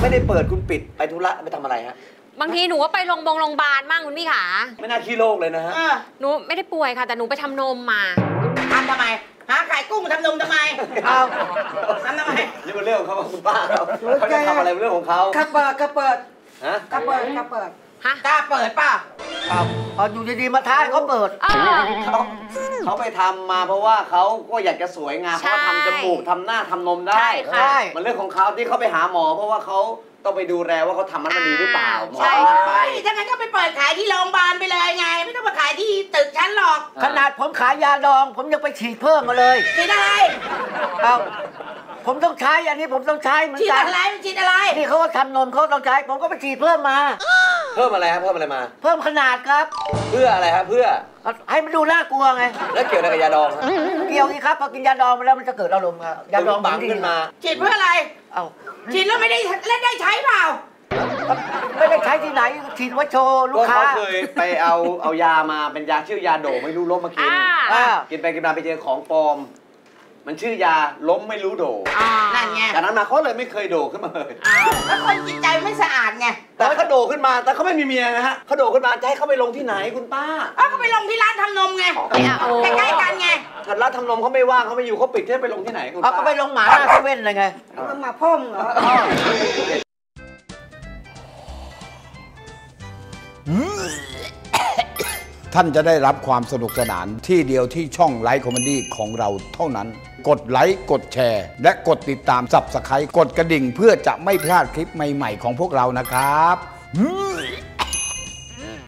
ไม่ได้เปิดคุณปิดไปธุระไปทำอะไรฮะ บางทีหนูก็ไปโรงพยาบาลโรงพยาบาลมั่งคุณพี่ขาไม่น่าขี้โลกเลยนะฮะ เออหนูไม่ได้ป่วยค่ะ แต่หนูไปทำนมมา ทำทำไม หาขายกุ้งทำนมทำไม เอาทำทำไม นี่เป็นเรื่องของเขาคุณป้าเขาเขาจะทำอะไรเป็นเรื่องของเขากระเปิดกระเปิดฮะกระเปิดกระเปิดฮะ กล้าเปิดเปล่า เอาเอาอยู่ดีๆมาท้าให้เขาเปิดเออเขาเขาไปทำมาเพราะว่าเขาก็อยากจะสวยงามเพใช่ราะว่าทำจมูกทำหน้าทำนมได้ใช่ค่ะใช่มันเรื่องของเขาที่เขาไปหาหมอ เพราะว่าเขาต้องไปดูแลว่าเขาทำมันมันดีหรือเปล่าหมอใช่ ว่าไปไป ถ้างั้นก็ไปเปิดขายที่โรงพยาบาลไปเลยไง ไม่ต้องมาขายที่ตึกฉันหรอกขนาดผมขายยาดอง ผมยังไปฉีดเพิ่มมาเลยฉีดอะไรเอาผมต้องใช้อันนี้ผมต้องใช้เหมือนฉีดกันอะไรฉีดอะไร นี่เขาก็ทำนมเขาต้องใช้ ผมก็ไปฉีดเพิ่มมา เพิ่มอะไรครับเพิ่มอะไรมา เพิ่มขนาดครับ เพื่ออะไรครับเพื่อ ให้มันดูน่ากลัวไง แล้วเกี่ยวอะไรกับยาดองฮะเกี่ยวนี่ครับพอกินยาดองไปแล้วมันจะเกิดอารมณ์ครับยาดองบังขึ้นมา ฉีดเพื่ออะไร เอาฉีดแล้วไม่ได้เล่นได้ใช้เปล่า ไม่ได้ใช้ที่ไหนฉีดไว้โชว์ลูก็กค้า เขาเคยไปเอาเอายามาเป็นยาชื่อยาโดไม่รู้ล้มมากินอ่า อ่ากินไปกินมาไปเจอของปลอม มันชื่อยาล้มไม่รู้โดอ่านั่นไงจากนั้นมาเขาเลยไม่เคยโดขึ้นมาเลยแล้วคนจิตใจไม่สะอาดไงแต่เขาโดขึ้นมาแต่เขาไม่มีเมียนะฮะเขาโดขึ้นมาจะให้เขาไปลงที่ไหนคุณป้าอ้าวก็ไปลงที่ร้านทำนมไงเนี่ยโอ้ใกล้ๆกันไงถ้าร้านทำนมเขาไม่ว่างเขาไม่อยู่เขาปิดให้ไปลงที่ไหนคุณเอาป้าก็ไปลงหมาหน้าเซเว่นเลยไงมาพ่มเหรอท่านจะได้รับความสนุกสนานที่เดียวที่ช่องไลฟ์คอมเมดี้ของเราเท่านั้น กดไลค์กดแชร์ และกดติดตามสับสไครต์กดกระดิ่งเพื่อจะไม่พลาดคลิปใหม่ ๆ ของพวกเรานะครับอืม